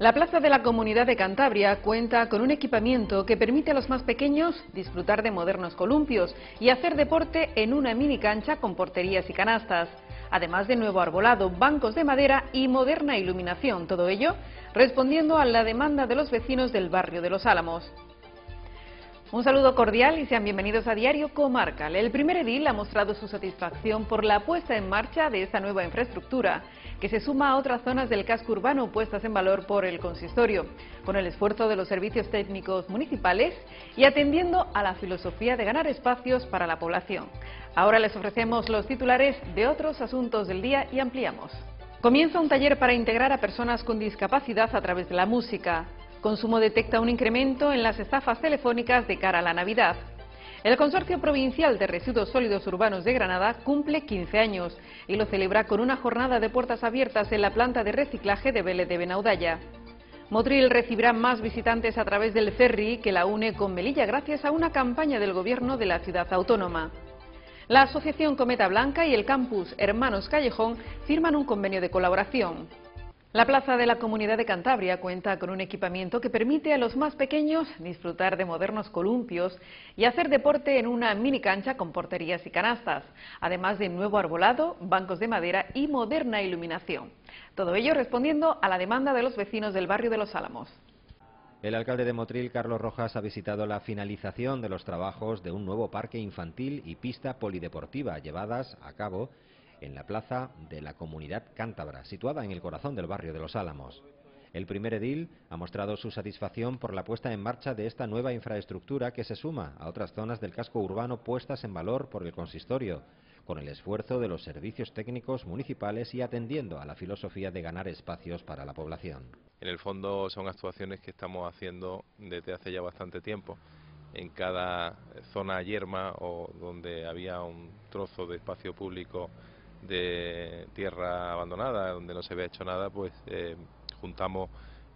La Plaza de la Comunidad de Cantabria cuenta con un equipamiento que permite a los más pequeños disfrutar de modernos columpios y hacer deporte en una mini cancha con porterías y canastas, además de nuevo arbolado, bancos de madera y moderna iluminación, todo ello respondiendo a la demanda de los vecinos del barrio de Los Álamos. Un saludo cordial y sean bienvenidos a Diario Comarcal. El primer edil ha mostrado su satisfacción por la puesta en marcha de esta nueva infraestructura, que se suma a otras zonas del casco urbano puestas en valor por el consistorio, con el esfuerzo de los servicios técnicos municipales y atendiendo a la filosofía de ganar espacios para la población. Ahora les ofrecemos los titulares de otros asuntos del día y ampliamos. Comienza un taller para integrar a personas con discapacidad a través de la música. Consumo detecta un incremento en las estafas telefónicas de cara a la Navidad. El Consorcio Provincial de Residuos Sólidos Urbanos de Granada cumple 15 años y lo celebra con una jornada de puertas abiertas en la planta de reciclaje de Vélez de Benaudalla. Motril recibirá más visitantes a través del ferry que la une con Melilla gracias a una campaña del gobierno de la ciudad autónoma. La Asociación Cometa Blanca y el campus Hermanos Callejón firman un convenio de colaboración. La Plaza de la Comunidad de Cantabria cuenta con un equipamiento que permite a los más pequeños disfrutar de modernos columpios y hacer deporte en una mini cancha con porterías y canastas, además de nuevo arbolado, bancos de madera y moderna iluminación. Todo ello respondiendo a la demanda de los vecinos del barrio de Los Álamos. El alcalde de Motril, Carlos Rojas, ha visitado la finalización de los trabajos de un nuevo parque infantil y pista polideportiva llevadas a cabo en la plaza de la Comunidad Cántabra, situada en el corazón del barrio de Los Álamos. El primer edil ha mostrado su satisfacción por la puesta en marcha de esta nueva infraestructura que se suma a otras zonas del casco urbano puestas en valor por el consistorio, con el esfuerzo de los servicios técnicos municipales y atendiendo a la filosofía de ganar espacios para la población. En el fondo son actuaciones que estamos haciendo desde hace ya bastante tiempo. En cada zona yerma o donde había un trozo de espacio público de tierra abandonada, donde no se había hecho nada, pues eh, juntamos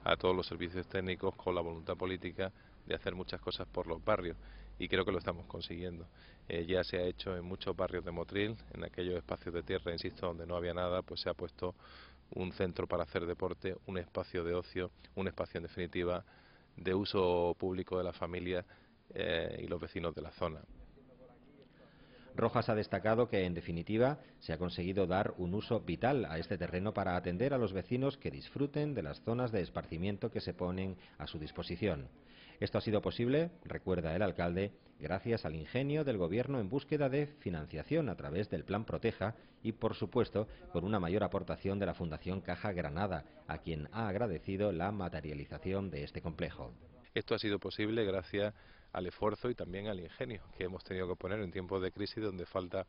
a todos los servicios técnicos con la voluntad política de hacer muchas cosas por los barrios y creo que lo estamos consiguiendo. Eh, ya se ha hecho en muchos barrios de Motril, en aquellos espacios de tierra, insisto, donde no había nada, pues se ha puesto un centro para hacer deporte, un espacio de ocio, un espacio en definitiva de uso público de la familia eh, y los vecinos de la zona. Rojas ha destacado que, en definitiva, se ha conseguido dar un uso vital a este terreno para atender a los vecinos que disfruten de las zonas de esparcimiento que se ponen a su disposición. Esto ha sido posible, recuerda el alcalde, gracias al ingenio del Gobierno en búsqueda de financiación a través del Plan Proteja y, por supuesto, con una mayor aportación de la Fundación Caja Granada, a quien ha agradecido la materialización de este complejo. Esto ha sido posible gracias al esfuerzo y también al ingenio que hemos tenido que poner en tiempos de crisis donde falta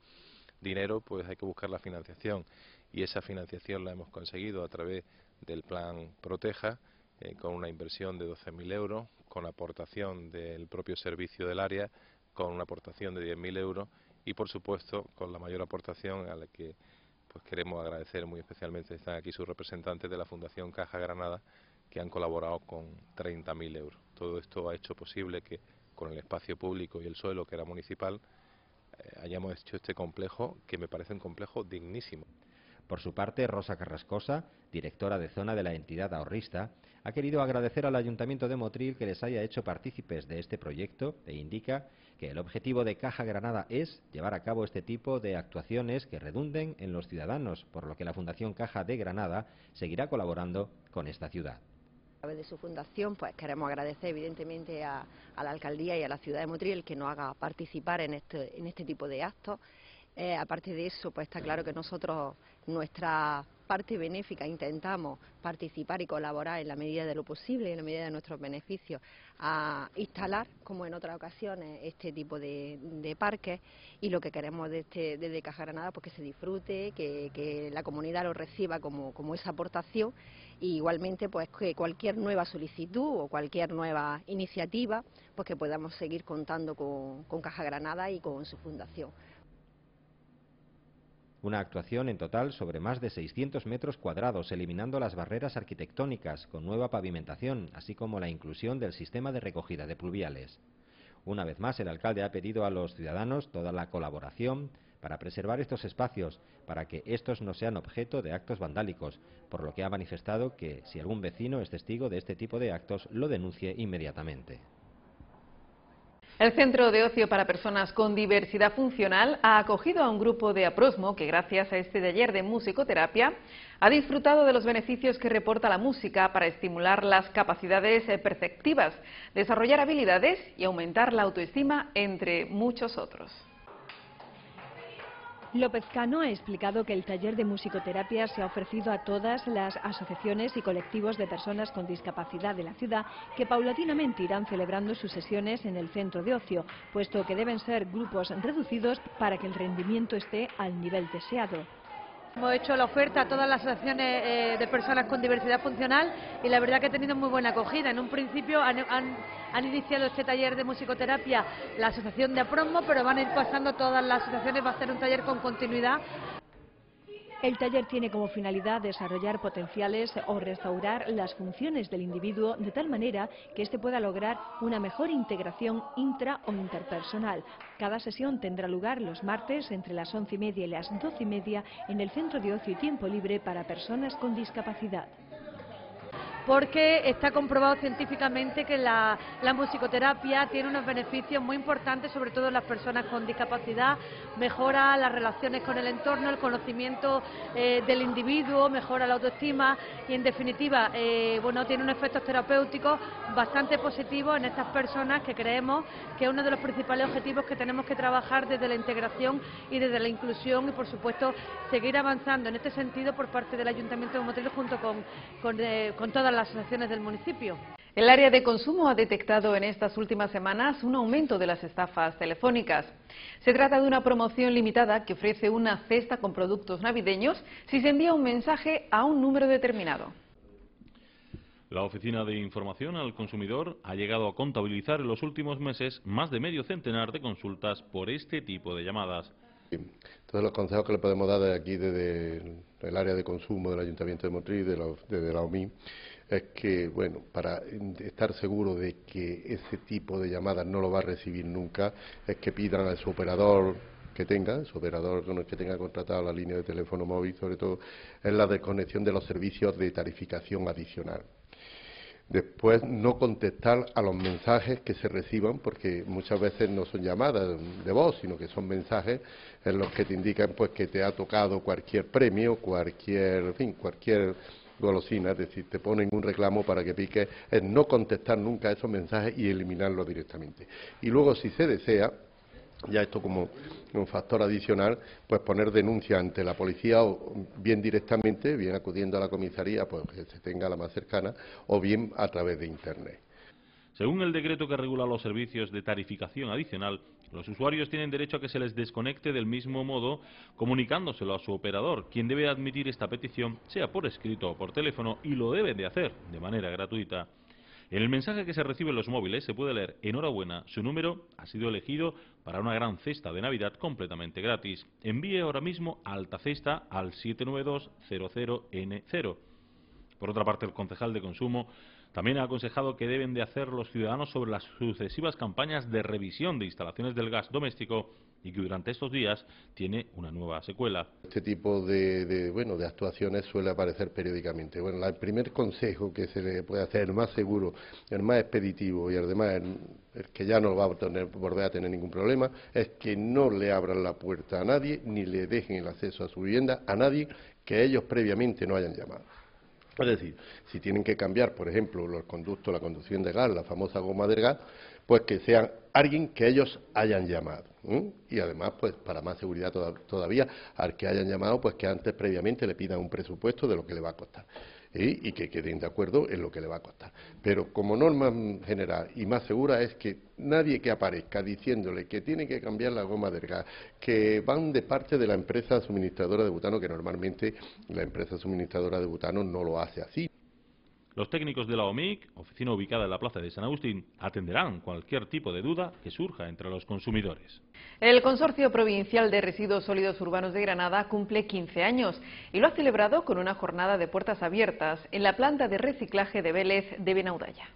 dinero, pues hay que buscar la financiación y esa financiación la hemos conseguido a través del plan Proteja eh, con una inversión de 12.000 euros, con aportación del propio servicio del área, con una aportación de 10.000 euros y por supuesto con la mayor aportación a la que pues queremos agradecer muy especialmente están aquí sus representantes de la Fundación Caja Granada que han colaborado con 30.000 euros. Todo esto ha hecho posible que con el espacio público y el suelo que era municipal, eh, hayamos hecho este complejo que me parece un complejo dignísimo. Por su parte, Rosa Carrascosa, directora de zona de la entidad ahorrista, ha querido agradecer al Ayuntamiento de Motril que les haya hecho partícipes de este proyecto e indica que el objetivo de Caja Granada es llevar a cabo este tipo de actuaciones que redunden en los ciudadanos, por lo que la Fundación Caja de Granada seguirá colaborando con esta ciudad través de su fundación, pues queremos agradecer evidentemente a, la alcaldía y a la ciudad de Motril que nos haga participar en este, en este tipo de actos. Eh, aparte de eso, pues está claro que nosotros, nuestra parte benéfica, intentamos participar y colaborar en la medida de lo posible, en la medida de nuestros beneficios, a instalar, como en otras ocasiones, este tipo de, parques y lo que queremos este, desde Caja Granada, pues que se disfrute, que, la comunidad lo reciba como, como esa aportación y igualmente pues que cualquier nueva solicitud o cualquier nueva iniciativa pues que podamos seguir contando con, con Caja Granada y con su fundación. Una actuación en total sobre más de 600 metros cuadrados, eliminando las barreras arquitectónicas, con nueva pavimentación, así como la inclusión del sistema de recogida de pluviales. Una vez más, el alcalde ha pedido a los ciudadanos toda la colaboración para preservar estos espacios, para que estos no sean objeto de actos vandálicos, por lo que ha manifestado que si algún vecino es testigo de este tipo de actos, lo denuncie inmediatamente. El Centro de Ocio para Personas con Diversidad Funcional ha acogido a un grupo de Aprosmo que gracias a este taller de musicoterapia ha disfrutado de los beneficios que reporta la música para estimular las capacidades perceptivas, desarrollar habilidades y aumentar la autoestima, entre muchos otros. López Cano ha explicado que el taller de musicoterapia se ha ofrecido a todas las asociaciones y colectivos de personas con discapacidad de la ciudad que paulatinamente irán celebrando sus sesiones en el centro de ocio, puesto que deben ser grupos reducidos para que el rendimiento esté al nivel deseado. Hemos hecho la oferta a todas las asociaciones eh, de personas con diversidad funcional y la verdad que ha tenido muy buena acogida. En un principio han, iniciado este taller de musicoterapia la asociación de Apromo, pero van a ir pasando todas las asociaciones, va a ser un taller con continuidad el taller tiene como finalidad desarrollar potenciales o restaurar las funciones del individuo de tal manera que éste pueda lograr una mejor integración intra o interpersonal. Cada sesión tendrá lugar los martes entre las once y media y las doce y media en el Centro de Ocio y Tiempo Libre para Personas con Discapacidad porque está comprobado científicamente que la, musicoterapia tiene unos beneficios muy importantes, sobre todo en las personas con discapacidad, mejora las relaciones con el entorno, el conocimiento eh, del individuo, mejora la autoestima y, en definitiva, eh, bueno, tiene un efectos terapéuticos bastante positivos en estas personas que creemos que es uno de los principales objetivos que tenemos que trabajar desde la integración y desde la inclusión y, por supuesto, seguir avanzando en este sentido por parte del Ayuntamiento de Motril junto con, con, eh, con todas las asociaciones del municipio. El área de consumo ha detectado en estas últimas semanas un aumento de las estafas telefónicas. Se trata de una promoción limitada que ofrece una cesta con productos navideños si se envía un mensaje a un número determinado. La Oficina de Información al Consumidor ha llegado a contabilizar en los últimos meses más de medio centenar de consultas por este tipo de llamadas. Entonces, los consejos que le podemos dar de aquí, desde el área de consumo del Ayuntamiento de Motril, desde la OMI, es que, bueno, para estar seguro de que ese tipo de llamadas no lo va a recibir nunca, es que pidan a su operador que tenga, su operador que tenga contratado la línea de teléfono móvil, sobre todo, es la desconexión de los servicios de tarificación adicional. Después, no contestar a los mensajes que se reciban, porque muchas veces no son llamadas de voz, sino que son mensajes en los que te indican pues que te ha tocado cualquier premio, cualquier, fin, cualquier golosina, es decir, te ponen un reclamo para que piques, es no contestar nunca esos mensajes y eliminarlos directamente. Y luego, si se desea, ya esto como un factor adicional, pues poner denuncia ante la policía o bien directamente, bien acudiendo a la comisaría, pues que se tenga la más cercana, o bien a través de Internet. Según el decreto que regula los servicios de tarificación adicional, los usuarios tienen derecho a que se les desconecte del mismo modo comunicándoselo a su operador, quien debe admitir esta petición, sea por escrito o por teléfono, y lo debe de hacer de manera gratuita. En el mensaje que se recibe en los móviles se puede leer Enhorabuena, su número ha sido elegido para una gran cesta de Navidad completamente gratis. Envíe ahora mismo alta cesta al 79200N0. Por otra parte, el concejal de consumo también ha aconsejado que deben de hacer los ciudadanos sobre las sucesivas campañas de revisión de instalaciones del gas doméstico y que durante estos días tiene una nueva secuela. Este tipo de, actuaciones suele aparecer periódicamente. Bueno, el primer consejo que se le puede hacer, el más seguro, el más expeditivo y además el, que ya no va a volver a tener ningún problema, es que no le abran la puerta a nadie ni le dejen el acceso a su vivienda a nadie que ellos previamente no hayan llamado. Es decir, si tienen que cambiar, por ejemplo, los conductos, la conducción de gas, la famosa goma de gas, pues que sean alguien que ellos hayan llamado. Y además, pues para más seguridad todavía, al que hayan llamado, pues que antes previamente le pidan un presupuesto de lo que le va a costar y que queden de acuerdo en lo que le va a costar. Pero como norma general y más segura es que nadie que aparezca diciéndole que tiene que cambiar la goma del gas, que van de parte de la empresa suministradora de butano, que normalmente la empresa suministradora de butano no lo hace así. Los técnicos de la OMIC, oficina ubicada en la plaza de San Agustín, atenderán cualquier tipo de duda que surja entre los consumidores. El Consorcio Provincial de Residuos Sólidos Urbanos de Granada cumple 15 años y lo ha celebrado con una jornada de puertas abiertas en la planta de reciclaje de Vélez de Benaudalla.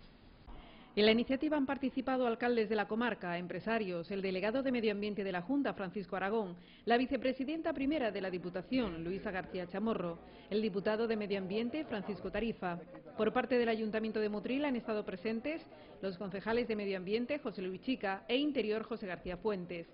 En la iniciativa han participado alcaldes de la comarca, empresarios, el delegado de Medio Ambiente de la Junta, Francisco Aragón, la vicepresidenta primera de la Diputación, Luisa García Chamorro, el diputado de Medio Ambiente, Francisco Tarifa. Por parte del Ayuntamiento de Motril han estado presentes los concejales de Medio Ambiente, José Luis Chica, e Interior, José García Fuentes.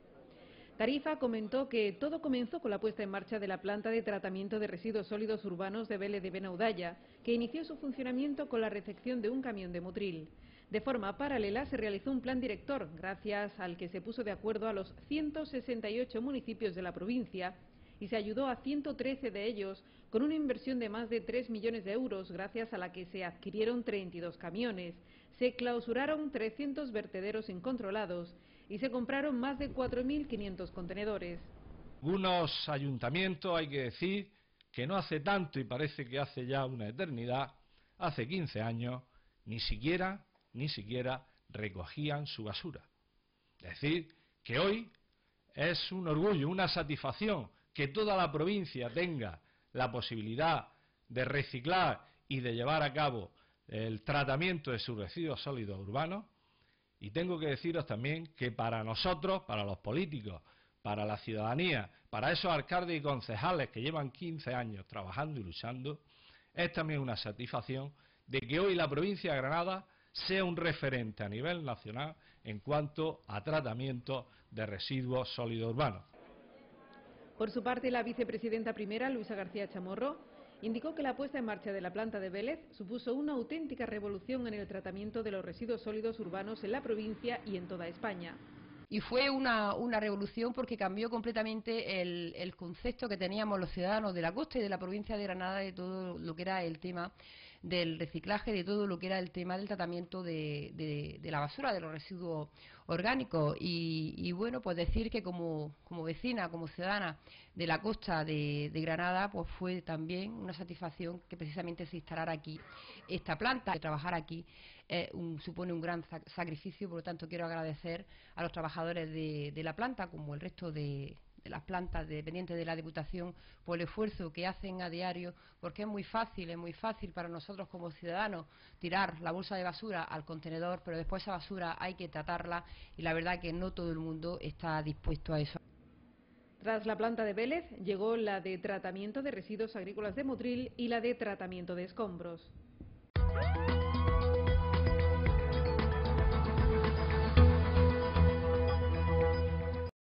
Tarifa comentó que todo comenzó con la puesta en marcha de la planta de tratamiento de residuos sólidos urbanos de Vélez de Benaudalla, que inició su funcionamiento con la recepción de un camión de Motril. De forma paralela se realizó un plan director, gracias al que se puso de acuerdo a los 168 municipios de la provincia y se ayudó a 113 de ellos con una inversión de más de 3 millones de euros, gracias a la que se adquirieron 32 camiones, se clausuraron 300 vertederos incontrolados y se compraron más de 4.500 contenedores. Algunos ayuntamientos, hay que decir, que no hace tanto y parece que hace ya una eternidad, hace 15 años, ni siquiera ni siquiera recogían su basura. Es decir, que hoy es un orgullo, una satisfacción que toda la provincia tenga la posibilidad de reciclar y de llevar a cabo el tratamiento de sus residuos sólidos urbanos. Y tengo que deciros también que para nosotros, para los políticos, para la ciudadanía, para esos alcaldes y concejales que llevan 15 años trabajando y luchando, es también una satisfacción de que hoy la provincia de Granada sea un referente a nivel nacional en cuanto a tratamiento de residuos sólidos urbanos. Por su parte, la vicepresidenta primera, Luisa García Chamorro, indicó que la puesta en marcha de la planta de Vélez supuso una auténtica revolución en el tratamiento de los residuos sólidos urbanos en la provincia y en toda España. Y fue una, revolución porque cambió completamente el, el concepto que teníamos los ciudadanos de la costa y de la provincia de Granada de todo lo que era el tema del reciclaje, de todo lo que era el tema del tratamiento de, la basura, de los residuos orgánicos. Y, bueno, pues decir que como, vecina, como ciudadana de la costa de, Granada, pues fue también una satisfacción que precisamente se instalara aquí esta planta. Que trabajar aquí supone un gran sacrificio, por lo tanto quiero agradecer a los trabajadores de la planta, como el resto de de las plantas dependientes de la Diputación por el esfuerzo que hacen a diario, porque es muy fácil, es muy fácil para nosotros como ciudadanos tirar la bolsa de basura al contenedor, pero después esa basura hay que tratarla y la verdad que no todo el mundo está dispuesto a eso. Tras la planta de Vélez llegó la de tratamiento de residuos agrícolas de Motril y la de tratamiento de escombros.